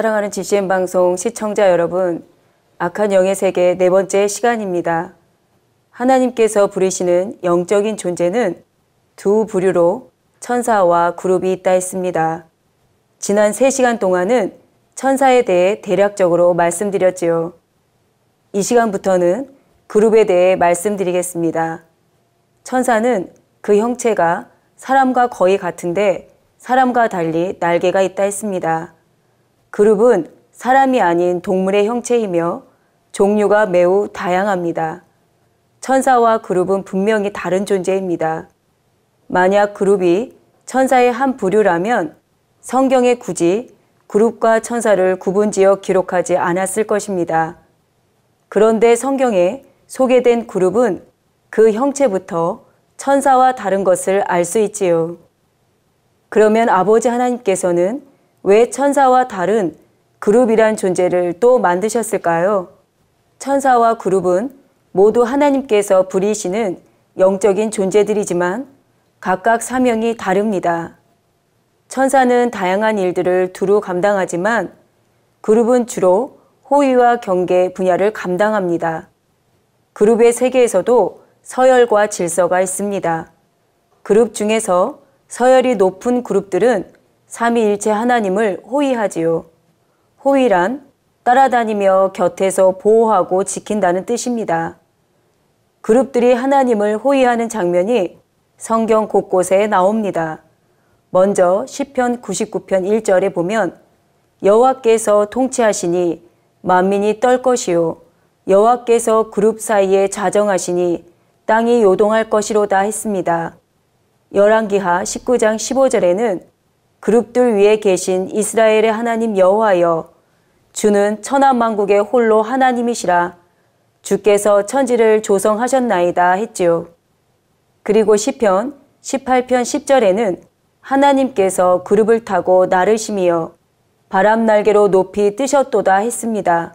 사랑하는 GCN 방송 시청자 여러분, 악한 영의 세계 네 번째 시간입니다. 하나님께서 부르시는 영적인 존재는 두 부류로 천사와 그룹이 있다 했습니다. 지난 3시간 동안은 천사에 대해 대략적으로 말씀드렸지요. 이 시간부터는 그룹에 대해 말씀드리겠습니다. 천사는 그 형체가 사람과 거의 같은데 사람과 달리 날개가 있다 했습니다. 그룹은 사람이 아닌 동물의 형체이며 종류가 매우 다양합니다. 천사와 그룹은 분명히 다른 존재입니다. 만약 그룹이 천사의 한 부류라면 성경에 굳이 그룹과 천사를 구분지어 기록하지 않았을 것입니다. 그런데 성경에 소개된 그룹은 그 형체부터 천사와 다른 것을 알 수 있지요. 그러면 아버지 하나님께서는 왜 천사와 다른 그룹이란 존재를 또 만드셨을까요? 천사와 그룹은 모두 하나님께서 부리시는 영적인 존재들이지만 각각 사명이 다릅니다. 천사는 다양한 일들을 두루 감당하지만 그룹은 주로 호위와 경계 분야를 감당합니다. 그룹의 세계에서도 서열과 질서가 있습니다. 그룹 중에서 서열이 높은 그룹들은 삼위일체 하나님을 호위하지요. 호위란 따라다니며 곁에서 보호하고 지킨다는 뜻입니다. 그룹들이 하나님을 호위하는 장면이 성경 곳곳에 나옵니다. 먼저 시편 99편 1절에 보면 여호와께서 통치하시니 만민이 떨 것이요 여호와께서 그룹 사이에 자정하시니 땅이 요동할 것이로다 했습니다. 열왕기하 19장 15절에는 그룹들 위에 계신 이스라엘의 하나님 여호와여 주는 천하 만국의 홀로 하나님이시라 주께서 천지를 조성하셨나이다 했지요. 그리고 시편 18편 10절에는 하나님께서 그룹을 타고 나르심이여 바람 날개로 높이 뜨셨도다 했습니다.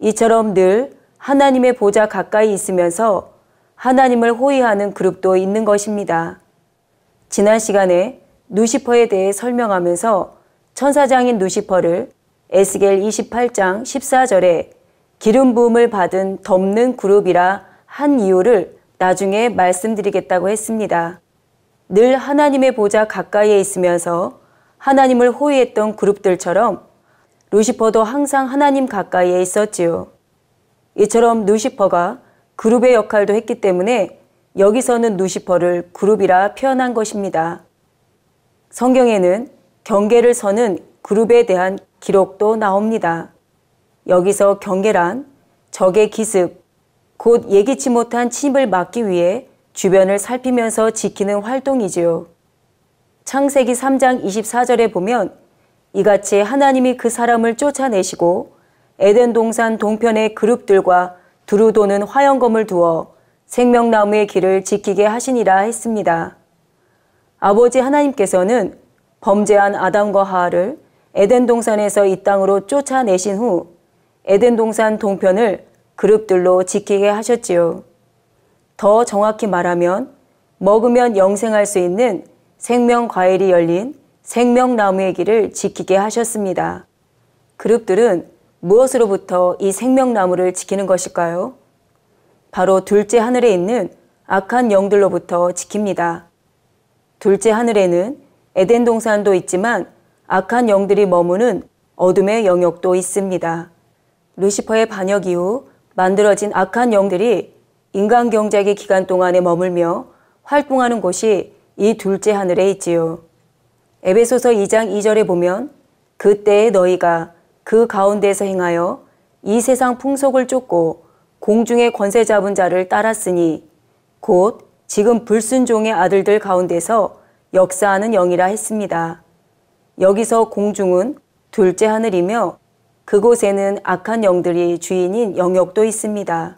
이처럼 늘 하나님의 보좌 가까이 있으면서 하나님을 호위하는 그룹도 있는 것입니다. 지난 시간에 누시퍼에 대해 설명하면서 천사장인 누시퍼를 에스겔 28장 14절에 기름 부음을 받은 덮는 그룹이라 한 이유를 나중에 말씀드리겠다고 했습니다. 늘 하나님의 보좌 가까이에 있으면서 하나님을 호위했던 그룹들처럼 루시퍼도 항상 하나님 가까이에 있었지요. 이처럼 루시퍼가 그룹의 역할도 했기 때문에 여기서는 루시퍼를 그룹이라 표현한 것입니다. 성경에는 경계를 서는 그룹에 대한 기록도 나옵니다. 여기서 경계란 적의 기습, 곧 예기치 못한 침입을 막기 위해 주변을 살피면서 지키는 활동이지요. 창세기 3장 24절에 보면 이같이 하나님이 그 사람을 쫓아내시고 에덴 동산 동편의 그룹들과 두루 도는 화영검을 두어 생명나무의 길을 지키게 하시니라 했습니다. 아버지 하나님께서는 범죄한 아담과 하하를 에덴 동산에서 이 땅으로 쫓아내신 후 에덴 동산 동편을 그룹들로 지키게 하셨지요. 더 정확히 말하면 먹으면 영생할 수 있는 생명 과일이 열린 생명나무의 길을 지키게 하셨습니다. 그룹들은 무엇으로부터 이 생명나무를 지키는 것일까요? 바로 둘째 하늘에 있는 악한 영들로부터 지킵니다. 둘째 하늘에는 에덴 동산도 있지만 악한 영들이 머무는 어둠의 영역도 있습니다. 루시퍼의 반역 이후 만들어진 악한 영들이 인간 경작의 기간 동안에 머물며 활동하는 곳이 이 둘째 하늘에 있지요. 에베소서 2장 2절에 보면 그때에 너희가 그 가운데서 행하여 이 세상 풍속을 쫓고 공중의 권세 잡은 자를 따랐으니 곧 지금 불순종의 아들들 가운데서 역사하는 영이라 했습니다. 여기서 공중은 둘째 하늘이며 그곳에는 악한 영들이 주인인 영역도 있습니다.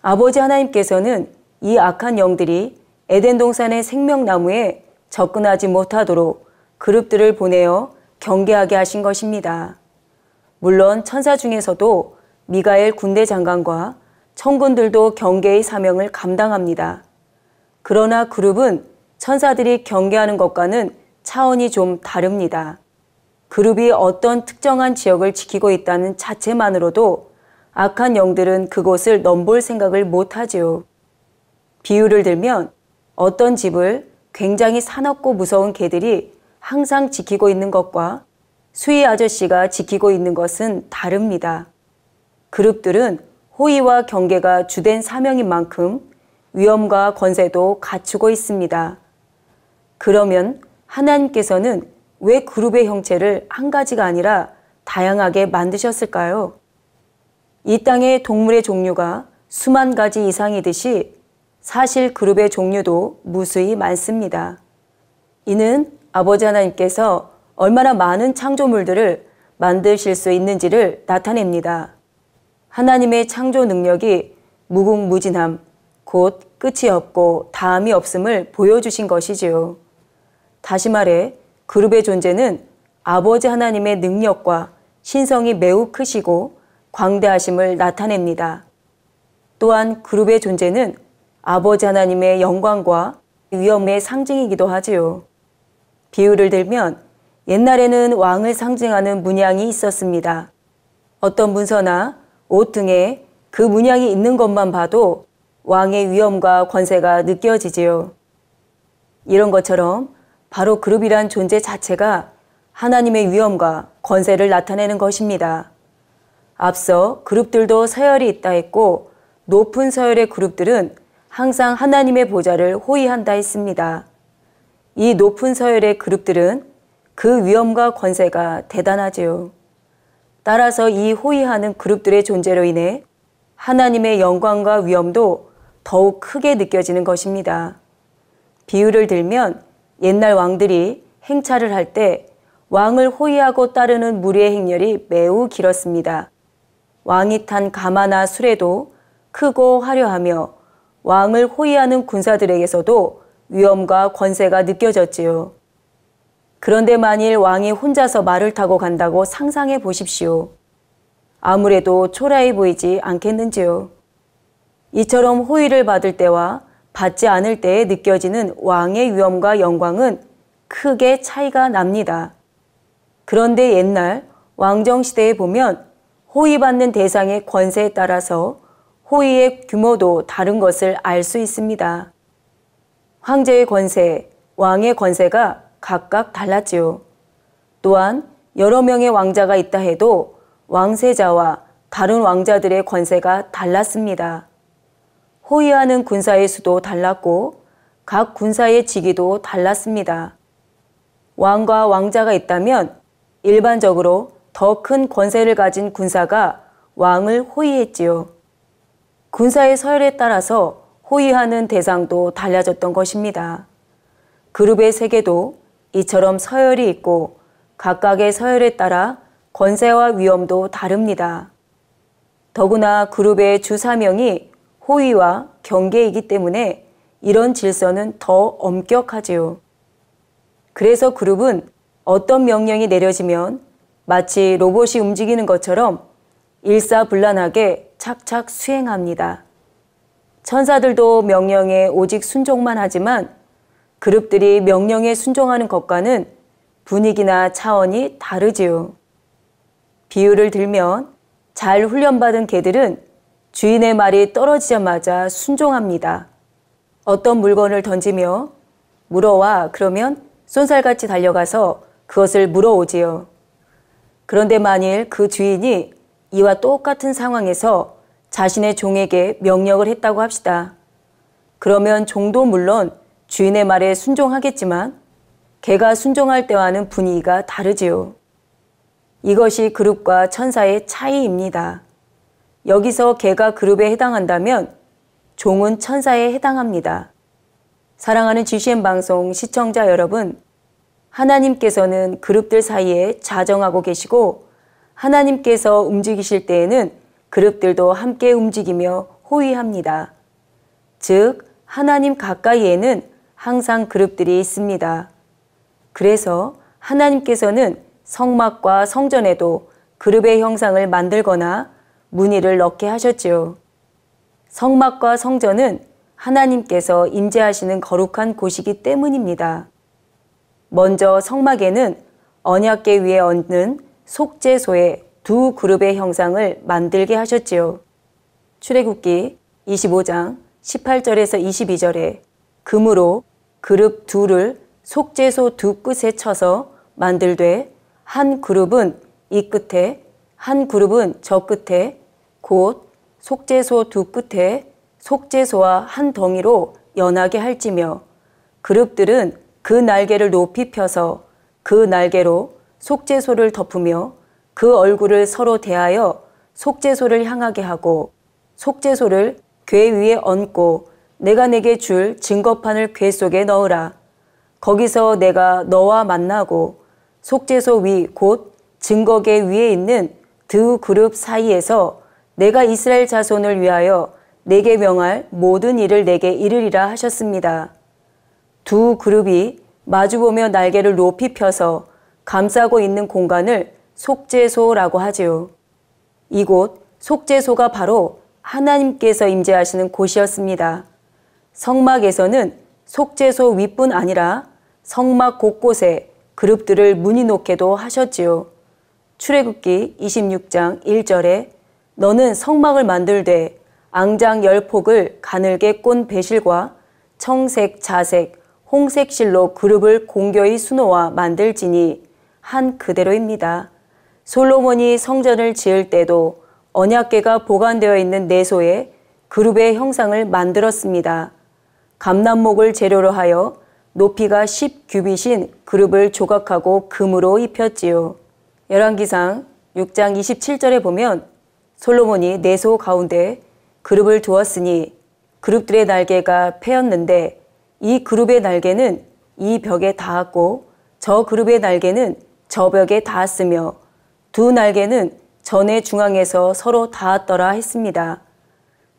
아버지 하나님께서는 이 악한 영들이 에덴 동산의 생명나무에 접근하지 못하도록 그룹들을 보내어 경계하게 하신 것입니다. 물론 천사 중에서도 미가엘 군대 장관과 천군들도 경계의 사명을 감당합니다. 그러나 그룹은 천사들이 경계하는 것과는 차원이 좀 다릅니다. 그룹이 어떤 특정한 지역을 지키고 있다는 자체만으로도 악한 영들은 그곳을 넘볼 생각을 못하지요. 비유를 들면 어떤 집을 굉장히 사납고 무서운 개들이 항상 지키고 있는 것과 수희 아저씨가 지키고 있는 것은 다릅니다. 그룹들은 호의와 경계가 주된 사명인 만큼 위험과 권세도 갖추고 있습니다. 그러면 하나님께서는 왜 그룹의 형체를 한 가지가 아니라 다양하게 만드셨을까요? 이 땅의 동물의 종류가 수만 가지 이상이듯이 사실 그룹의 종류도 무수히 많습니다. 이는 아버지 하나님께서 얼마나 많은 창조물들을 만드실 수 있는지를 나타냅니다. 하나님의 창조 능력이 무궁무진함, 곧 끝이 없고 다음이 없음을 보여주신 것이지요. 다시 말해, 그룹의 존재는 아버지 하나님의 능력과 신성이 매우 크시고 광대하심을 나타냅니다. 또한 그룹의 존재는 아버지 하나님의 영광과 위엄의 상징이기도 하지요. 비유를 들면 옛날에는 왕을 상징하는 문양이 있었습니다. 어떤 문서나 옷 등에 그 문양이 있는 것만 봐도 왕의 위엄과 권세가 느껴지지요. 이런 것처럼 바로 그룹이란 존재 자체가 하나님의 위엄과 권세를 나타내는 것입니다. 앞서 그룹들도 서열이 있다 했고 높은 서열의 그룹들은 항상 하나님의 보좌를 호위한다 했습니다. 이 높은 서열의 그룹들은 그 위엄과 권세가 대단하지요. 따라서 이 호위하는 그룹들의 존재로 인해 하나님의 영광과 위엄도 더욱 크게 느껴지는 것입니다. 비유를 들면 옛날 왕들이 행차를 할 때 왕을 호위하고 따르는 무리의 행렬이 매우 길었습니다. 왕이 탄 가마나 수레도 크고 화려하며 왕을 호위하는 군사들에게서도 위엄과 권세가 느껴졌지요. 그런데 만일 왕이 혼자서 말을 타고 간다고 상상해 보십시오. 아무래도 초라해 보이지 않겠는지요. 이처럼 호위를 받을 때와 받지 않을 때에 느껴지는 왕의 위엄과 영광은 크게 차이가 납니다. 그런데 옛날 왕정시대에 보면 호위받는 대상의 권세에 따라서 호위의 규모도 다른 것을 알 수 있습니다. 황제의 권세, 왕의 권세가 각각 달랐지요. 또한 여러 명의 왕자가 있다 해도 왕세자와 다른 왕자들의 권세가 달랐습니다. 호위하는 군사의 수도 달랐고 각 군사의 직위도 달랐습니다. 왕과 왕자가 있다면 일반적으로 더 큰 권세를 가진 군사가 왕을 호위했지요. 군사의 서열에 따라서 호위하는 대상도 달라졌던 것입니다. 그룹의 세계도 이처럼 서열이 있고 각각의 서열에 따라 권세와 위험도 다릅니다. 더구나 그룹의 주사명이 호위와 경계이기 때문에 이런 질서는 더 엄격하지요. 그래서 그룹은 어떤 명령이 내려지면 마치 로봇이 움직이는 것처럼 일사불란하게 착착 수행합니다. 천사들도 명령에 오직 순종만 하지만 그룹들이 명령에 순종하는 것과는 분위기나 차원이 다르지요. 비유를 들면 잘 훈련받은 개들은 주인의 말이 떨어지자마자 순종합니다. 어떤 물건을 던지며 물어와 그러면 쏜살같이 달려가서 그것을 물어오지요. 그런데 만일 그 주인이 이와 똑같은 상황에서 자신의 종에게 명령을 했다고 합시다. 그러면 종도 물론 주인의 말에 순종하겠지만 개가 순종할 때와는 분위기가 다르지요. 이것이 그룹과 천사의 차이입니다. 여기서 개가 그룹에 해당한다면 종은 천사에 해당합니다. 사랑하는 GCN 방송 시청자 여러분, 하나님께서는 그룹들 사이에 자정하고 계시고 하나님께서 움직이실 때에는 그룹들도 함께 움직이며 호위합니다. 즉, 하나님 가까이에는 항상 그룹들이 있습니다. 그래서 하나님께서는 성막과 성전에도 그룹의 형상을 만들거나 문의를 넣게 하셨지요. 성막과 성전은 하나님께서 임재하시는 거룩한 곳이기 때문입니다. 먼저 성막에는 언약계 위에 얹는 속죄소의 두 그룹의 형상을 만들게 하셨지요. 출애굽기 25장 18절에서 22절에 금으로 그룹 둘을 속죄소 두 끝에 쳐서 만들되 한 그룹은 이 끝에 한 그룹은 저 끝에 곧 속죄소 두 끝에 속죄소와 한 덩이로 연하게 할지며 그룹들은 그 날개를 높이 펴서 그 날개로 속죄소를 덮으며 그 얼굴을 서로 대하여 속죄소를 향하게 하고 속죄소를 궤 위에 얹고 내가 내게 줄 증거판을 궤 속에 넣으라. 거기서 내가 너와 만나고 속죄소 위 곧 증거계 위에 있는 두 그룹 사이에서 내가 이스라엘 자손을 위하여 내게 명할 모든 일을 내게 이르리라 하셨습니다. 두 그룹이 마주보며 날개를 높이 펴서 감싸고 있는 공간을 속죄소라고 하지요. 이곳 속죄소가 바로 하나님께서 임재하시는 곳이었습니다. 성막에서는 속죄소 윗뿐 아니라 성막 곳곳에 그룹들을 문이 놓게도 하셨지요. 출애굽기 26장 1절에 너는 성막을 만들되 앙장 열 폭을 가늘게 꼰 배실과 청색, 자색, 홍색 실로 그룹을 공교히 수놓아 만들지니 한 그대로입니다. 솔로몬이 성전을 지을 때도 언약계가 보관되어 있는 내소에 그룹의 형상을 만들었습니다. 감남목을 재료로 하여 높이가 10규빗인 그룹을 조각하고 금으로 입혔지요. 열왕기상 6장 27절에 보면 솔로몬이 내소 가운데 그룹을 두었으니 그룹들의 날개가 패였는데 이 그룹의 날개는 이 벽에 닿았고 저 그룹의 날개는 저 벽에 닿았으며 두 날개는 전의 중앙에서 서로 닿았더라 했습니다.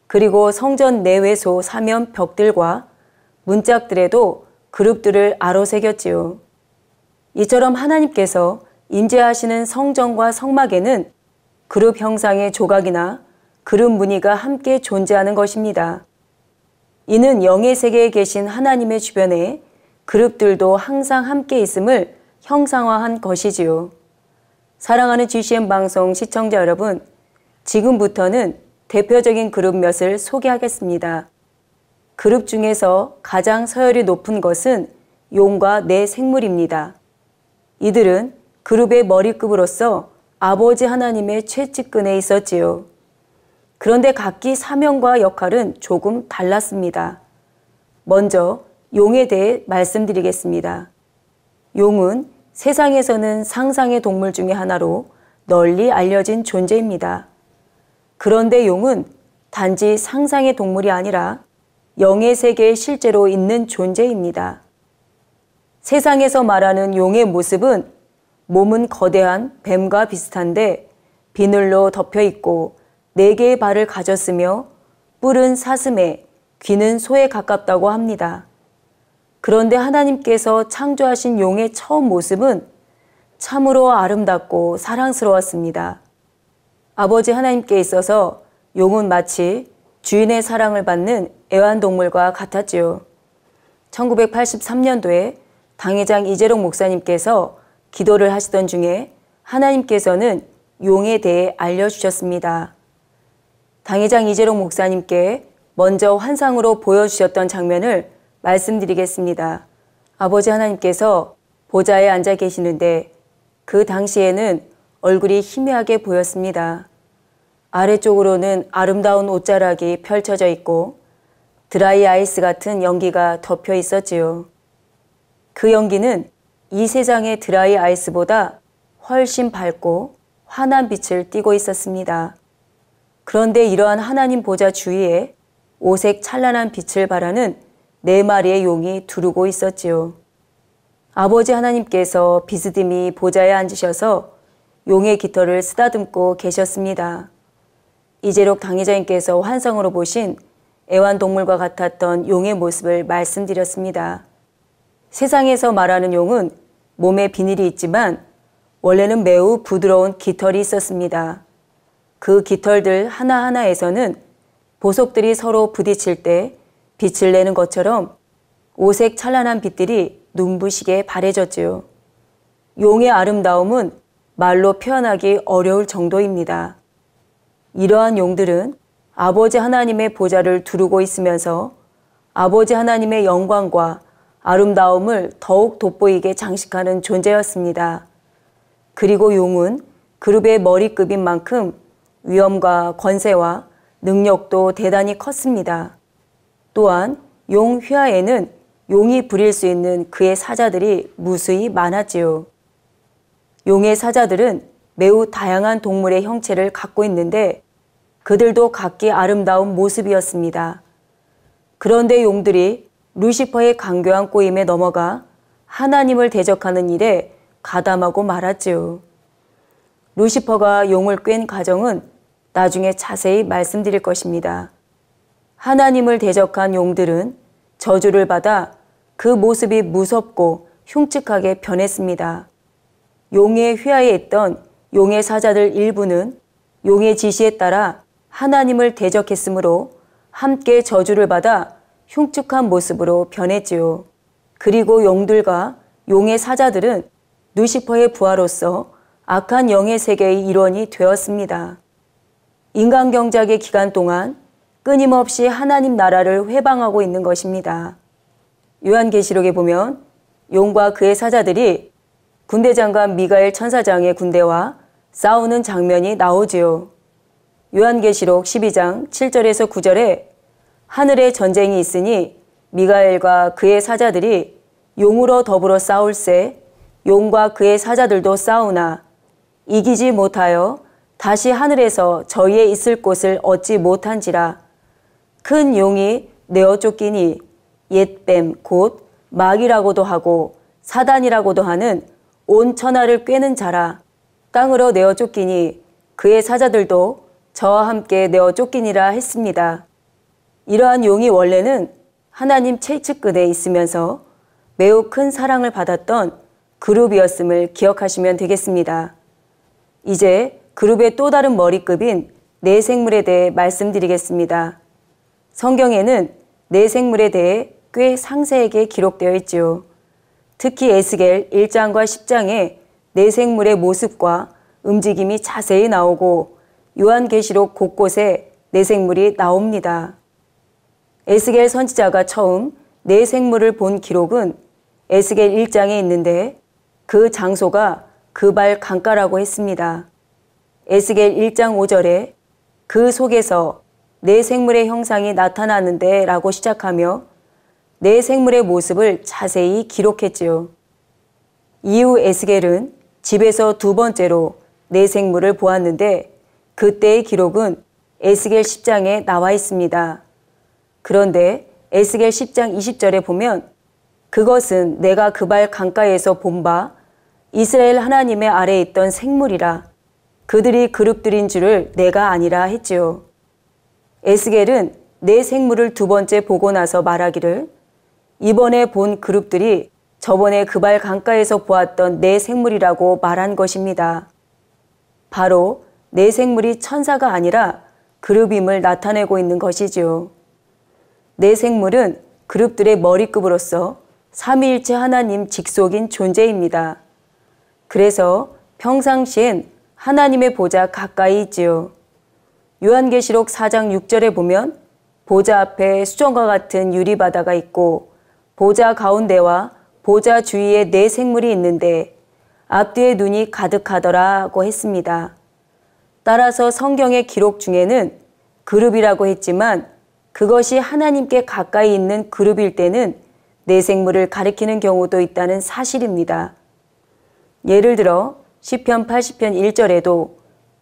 그리고 성전 내외소 사면 벽들과 문짝들에도 그룹들을 아로 새겼지요. 이처럼 하나님께서 임재하시는 성전과 성막에는 그룹 형상의 조각이나 그룹 무늬가 함께 존재하는 것입니다. 이는 영의 세계에 계신 하나님의 주변에 그룹들도 항상 함께 있음을 형상화한 것이지요. 사랑하는 GCN 방송 시청자 여러분, 지금부터는 대표적인 그룹 몇을 소개하겠습니다. 그룹 중에서 가장 서열이 높은 것은 용과 내 생물입니다. 이들은 그룹의 머리급으로서 아버지 하나님의 최측근에 있었지요. 그런데 각기 사명과 역할은 조금 달랐습니다. 먼저 용에 대해 말씀드리겠습니다. 용은 세상에서는 상상의 동물 중의 하나로 널리 알려진 존재입니다. 그런데 용은 단지 상상의 동물이 아니라 영의 세계에 실제로 있는 존재입니다. 세상에서 말하는 용의 모습은 몸은 거대한 뱀과 비슷한데 비늘로 덮여 있고 네 개의 발을 가졌으며 뿔은 사슴에 귀는 소에 가깝다고 합니다. 그런데 하나님께서 창조하신 용의 처음 모습은 참으로 아름답고 사랑스러웠습니다. 아버지 하나님께 있어서 용은 마치 주인의 사랑을 받는 애완동물과 같았지요. 1983년도에 당회장 이재롱 목사님께서 기도를 하시던 중에 하나님께서는 용에 대해 알려주셨습니다. 당회장 이재롱 목사님께 먼저 환상으로 보여주셨던 장면을 말씀드리겠습니다. 아버지 하나님께서 보좌에 앉아 계시는데 그 당시에는 얼굴이 희미하게 보였습니다. 아래쪽으로는 아름다운 옷자락이 펼쳐져 있고 드라이 아이스 같은 연기가 덮여 있었지요. 그 연기는 이 세상의 드라이 아이스보다 훨씬 밝고 환한 빛을 띠고 있었습니다. 그런데 이러한 하나님 보좌 주위에 오색 찬란한 빛을 발하는 네 마리의 용이 두르고 있었지요. 아버지 하나님께서 비스듬히 보좌에 앉으셔서 용의 깃털을 쓰다듬고 계셨습니다. 이재록 당회자님께서 환성으로 보신 애완동물과 같았던 용의 모습을 말씀드렸습니다. 세상에서 말하는 용은 몸에 비늘이 있지만 원래는 매우 부드러운 깃털이 있었습니다. 그 깃털들 하나하나에서는 보석들이 서로 부딪힐 때 빛을 내는 것처럼 오색 찬란한 빛들이 눈부시게 바래졌지요. 용의 아름다움은 말로 표현하기 어려울 정도입니다. 이러한 용들은 아버지 하나님의 보좌를 두르고 있으면서 아버지 하나님의 영광과 아름다움을 더욱 돋보이게 장식하는 존재였습니다. 그리고 용은 그룹의 머리급인 만큼 위엄과 권세와 능력도 대단히 컸습니다. 또한 용 휘하에는 용이 부릴 수 있는 그의 사자들이 무수히 많았지요. 용의 사자들은 매우 다양한 동물의 형체를 갖고 있는데 그들도 각기 아름다운 모습이었습니다. 그런데 용들이 루시퍼의 강교한 꼬임에 넘어가 하나님을 대적하는 일에 가담하고 말았지요. 루시퍼가 용을 꿰는 가정은 나중에 자세히 말씀드릴 것입니다. 하나님을 대적한 용들은 저주를 받아 그 모습이 무섭고 흉측하게 변했습니다. 용의 휘하에 있던 용의 사자들 일부는 용의 지시에 따라 하나님을 대적했으므로 함께 저주를 받아 흉측한 모습으로 변했지요. 그리고 용들과 용의 사자들은 누시퍼의 부하로서 악한 영의 세계의 일원이 되었습니다. 인간 경작의 기간 동안 끊임없이 하나님 나라를 회방하고 있는 것입니다. 요한계시록에 보면 용과 그의 사자들이 군대장관 미가엘 천사장의 군대와 싸우는 장면이 나오지요. 요한계시록 12장 7절에서 9절에 하늘에 전쟁이 있으니 미가엘과 그의 사자들이 용으로 더불어 싸울세 용과 그의 사자들도 싸우나 이기지 못하여 다시 하늘에서 저희의 있을 곳을 얻지 못한지라 큰 용이 내어 쫓기니 옛뱀 곧 마귀라고도 하고 사단이라고도 하는 온 천하를 꿰는 자라 땅으로 내어 쫓기니 그의 사자들도 저와 함께 내어 쫓기니라 했습니다. 이러한 용이 원래는 하나님 채측근에 있으면서 매우 큰 사랑을 받았던 그룹이었음을 기억하시면 되겠습니다. 이제 그룹의 또 다른 머리급인 내 생물에 대해 말씀드리겠습니다. 성경에는 내 생물에 대해 꽤 상세하게 기록되어 있지요. 특히 에스겔 1장과 10장에 내 생물의 모습과 움직임이 자세히 나오고 요한계시록 곳곳에 내 생물이 나옵니다. 에스겔 선지자가 처음 내 생물을 본 기록은 에스겔 1장에 있는데 그 장소가 그발 강가라고 했습니다. 에스겔 1장 5절에 그 속에서 내 생물의 형상이 나타나는데 라고 시작하며 내 생물의 모습을 자세히 기록했지요. 이후 에스겔은 집에서 두 번째로 내 생물을 보았는데 그때의 기록은 에스겔 10장에 나와 있습니다. 그런데 에스겔 10장 20절에 보면 그것은 내가 그발 강가에서 본 바 이스라엘 하나님의 아래에 있던 생물이라 그들이 그룹들인 줄을 내가 아니라 했지요. 에스겔은 내 생물을 두 번째 보고 나서 말하기를 이번에 본 그룹들이 저번에 그발 강가에서 보았던 내 생물이라고 말한 것입니다. 바로 내 생물이 천사가 아니라 그룹임을 나타내고 있는 것이지요. 내 생물은 그룹들의 머리급으로서 삼위일체 하나님 직속인 존재입니다. 그래서 평상시엔 하나님의 보좌 가까이 있지요. 요한계시록 4장 6절에 보면 보좌 앞에 수정과 같은 유리바다가 있고 보좌 가운데와 보좌 주위에 네 생물이 있는데 앞뒤에 눈이 가득하더라고 했습니다. 따라서 성경의 기록 중에는 그룹이라고 했지만 그것이 하나님께 가까이 있는 그룹일 때는 내 생물을 가리키는 경우도 있다는 사실입니다. 예를 들어 시편 80편 1절에도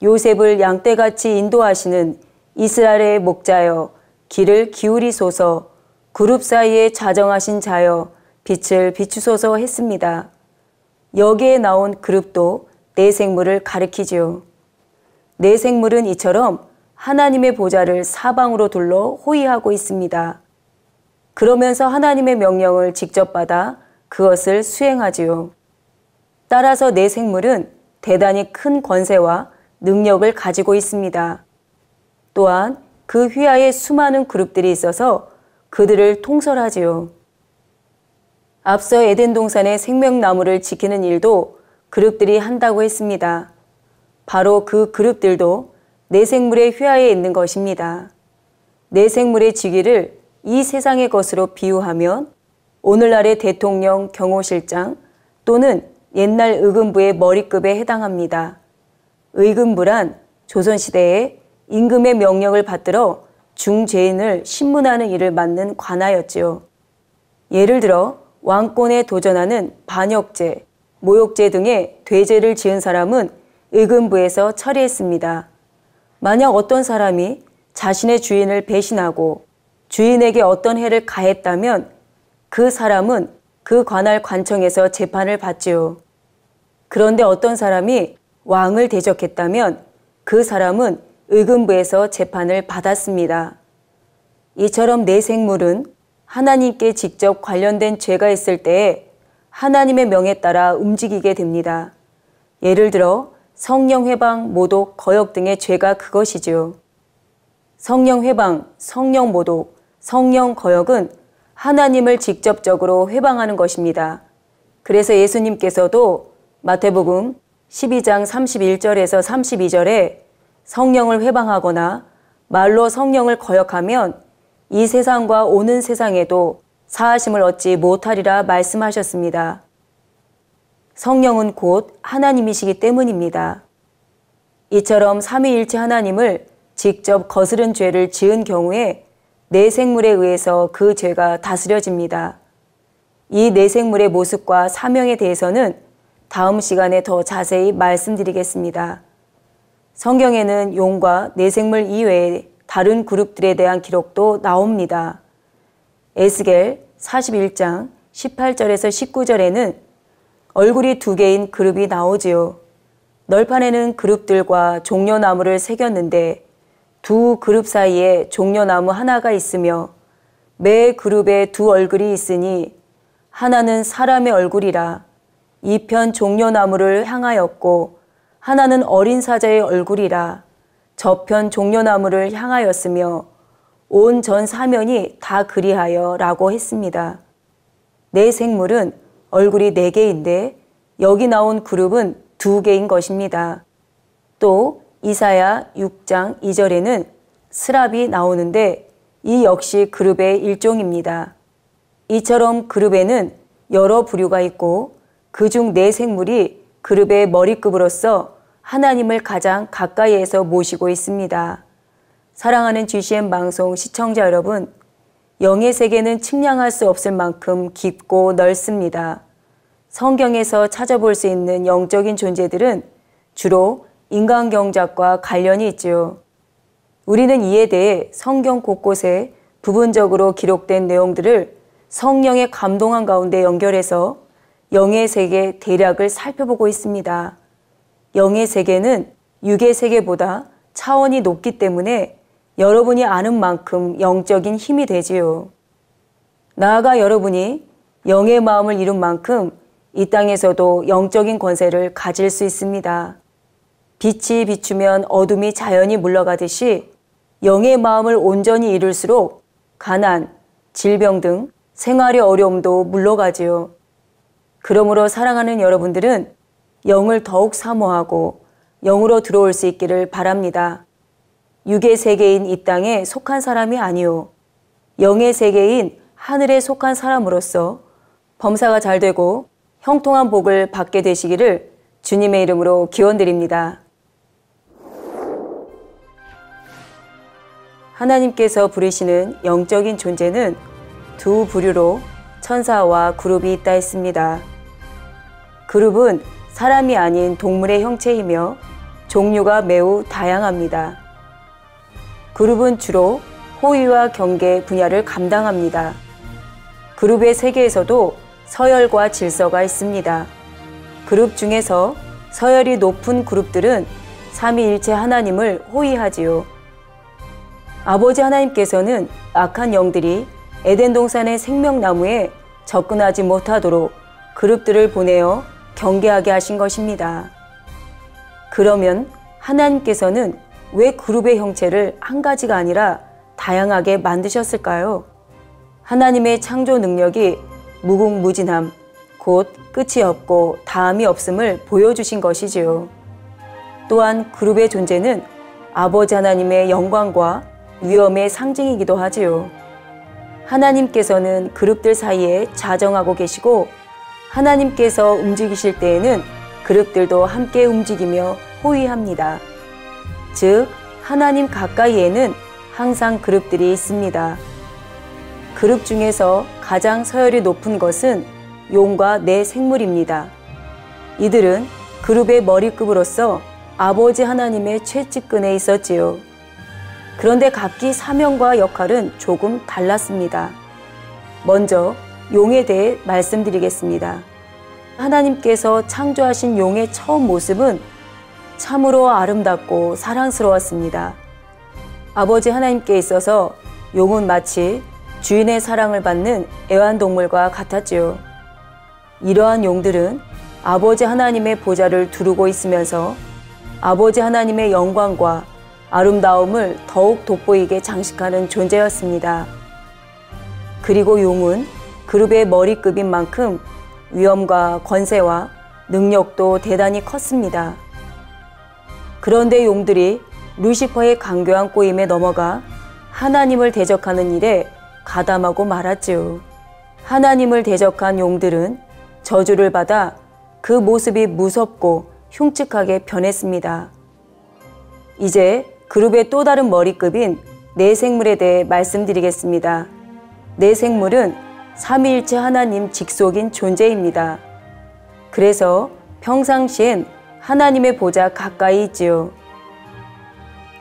요셉을 양떼같이 인도하시는 이스라엘의 목자여 길을 기울이소서 그룹 사이에 자정하신 자여 빛을 비추소서 했습니다. 여기에 나온 그룹도 내 생물을 가리키지요. 내 생물은 이처럼 하나님의 보좌를 사방으로 둘러 호위하고 있습니다. 그러면서 하나님의 명령을 직접 받아 그것을 수행하지요. 따라서 내 생물은 대단히 큰 권세와 능력을 가지고 있습니다. 또한 그 휘하에 수많은 그룹들이 있어서 그들을 통솔하지요. 앞서 에덴 동산의 생명나무를 지키는 일도 그룹들이 한다고 했습니다. 바로 그 그룹들도 내생물의 휘하에 있는 것입니다. 내생물의 직위를 이 세상의 것으로 비유하면 오늘날의 대통령 경호실장 또는 옛날 의금부의 머리급에 해당합니다. 의금부란 조선시대에 임금의 명령을 받들어 중죄인을 신문하는 일을 맡는 관하였지요. 예를 들어 왕권에 도전하는 반역죄, 모욕죄 등의 죄죄를 지은 사람은 의금부에서 처리했습니다. 만약 어떤 사람이 자신의 주인을 배신하고 주인에게 어떤 해를 가했다면 그 사람은 그 관할 관청에서 재판을 받지요. 그런데 어떤 사람이 왕을 대적했다면 그 사람은 의금부에서 재판을 받았습니다. 이처럼 내 생물은 하나님께 직접 관련된 죄가 있을 때에 하나님의 명에 따라 움직이게 됩니다. 예를 들어 성령 회방, 모독, 거역 등의 죄가 그것이지요. 성령 회방, 성령 모독, 성령 거역은 하나님을 직접적으로 회방하는 것입니다. 그래서 예수님께서도 마태복음 12장 31절에서 32절에 성령을 회방하거나 말로 성령을 거역하면 이 세상과 오는 세상에도 사하심을 얻지 못하리라 말씀하셨습니다. 성령은 곧 하나님이시기 때문입니다. 이처럼 삼위일체 하나님을 직접 거스른 죄를 지은 경우에 내생물에 의해서 그 죄가 다스려집니다. 이 내생물의 모습과 사명에 대해서는 다음 시간에 더 자세히 말씀드리겠습니다. 성경에는 용과 내생물 이외에 다른 그룹들에 대한 기록도 나옵니다. 에스겔 41장 18절에서 19절에는 얼굴이 두 개인 그룹이 나오지요. 널판에는 그룹들과 종려나무를 새겼는데 두 그룹 사이에 종려나무 하나가 있으며 매 그룹에 두 얼굴이 있으니 하나는 사람의 얼굴이라 이편 종려나무를 향하였고 하나는 어린 사자의 얼굴이라 저편 종려나무를 향하였으며 온 전 사면이 다 그리하여 라고 했습니다. 내 생물은 얼굴이 네 개인데 여기 나온 그룹은 두 개인 것입니다. 또 이사야 6장 2절에는 스랍이 나오는데 이 역시 그룹의 일종입니다. 이처럼 그룹에는 여러 부류가 있고 그중 네 생물이 그룹의 머리급으로서 하나님을 가장 가까이에서 모시고 있습니다. 사랑하는 GCN 방송 시청자 여러분, 영의 세계는 측량할 수 없을 만큼 깊고 넓습니다. 성경에서 찾아볼 수 있는 영적인 존재들은 주로 인간 경작과 관련이 있지요. 우리는 이에 대해 성경 곳곳에 부분적으로 기록된 내용들을 성령의 감동한 가운데 연결해서 영의 세계 대략을 살펴보고 있습니다. 영의 세계는 육의 세계보다 차원이 높기 때문에 여러분이 아는 만큼 영적인 힘이 되지요. 나아가 여러분이 영의 마음을 이룬 만큼 이 땅에서도 영적인 권세를 가질 수 있습니다. 빛이 비추면 어둠이 자연히 물러가듯이 영의 마음을 온전히 이룰수록 가난, 질병 등 생활의 어려움도 물러가지요. 그러므로 사랑하는 여러분들은 영을 더욱 사모하고 영으로 들어올 수 있기를 바랍니다. 육의 세계인 이 땅에 속한 사람이 아니요. 영의 세계인 하늘에 속한 사람으로서 범사가 잘 되고 형통한 복을 받게 되시기를 주님의 이름으로 기원드립니다. 하나님께서 부르시는 영적인 존재는 두 부류로 천사와 그룹이 있다 했습니다. 그룹은 사람이 아닌 동물의 형체이며 종류가 매우 다양합니다. 그룹은 주로 호위와 경계 분야를 감당합니다. 그룹의 세계에서도 서열과 질서가 있습니다. 그룹 중에서 서열이 높은 그룹들은 삼위일체 하나님을 호위하지요. 아버지 하나님께서는 악한 영들이 에덴 동산의 생명나무에 접근하지 못하도록 그룹들을 보내어 경계하게 하신 것입니다. 그러면 하나님께서는 왜 그룹의 형체를 한 가지가 아니라 다양하게 만드셨을까요? 하나님의 창조 능력이 무궁무진함, 곧 끝이 없고 다음이 없음을 보여주신 것이지요. 또한 그룹의 존재는 아버지 하나님의 영광과 위엄의 상징이기도 하지요. 하나님께서는 그룹들 사이에 자정하고 계시고 하나님께서 움직이실 때에는 그룹들도 함께 움직이며 호위합니다. 즉, 하나님 가까이에는 항상 그룹들이 있습니다. 그룹 중에서 가장 서열이 높은 것은 용과 내 생물입니다. 이들은 그룹의 머리급으로서 아버지 하나님의 최측근에 있었지요. 그런데 각기 사명과 역할은 조금 달랐습니다. 먼저 용에 대해 말씀드리겠습니다. 하나님께서 창조하신 용의 처음 모습은 참으로 아름답고 사랑스러웠습니다. 아버지 하나님께 있어서 용은 마치 주인의 사랑을 받는 애완동물과 같았지요. 이러한 용들은 아버지 하나님의 보좌를 두르고 있으면서 아버지 하나님의 영광과 아름다움을 더욱 돋보이게 장식하는 존재였습니다. 그리고 용은 그룹의 머리급인 만큼 위엄과 권세와 능력도 대단히 컸습니다. 그런데 용들이 루시퍼의 강교한 꼬임에 넘어가 하나님을 대적하는 일에 가담하고 말았지요. 하나님을 대적한 용들은 저주를 받아 그 모습이 무섭고 흉측하게 변했습니다. 이제 그룹의 또 다른 머리급인 내생물에 대해 말씀드리겠습니다. 내생물은 삼위일체 하나님 직속인 존재입니다. 그래서 평상시엔 하나님의 보좌 가까이 있지요.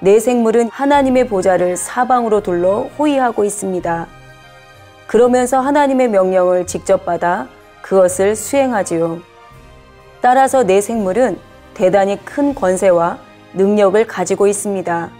내 생물은 하나님의 보좌를 사방으로 둘러 호위하고 있습니다. 그러면서 하나님의 명령을 직접 받아 그것을 수행하지요. 따라서 내 생물은 대단히 큰 권세와 능력을 가지고 있습니다.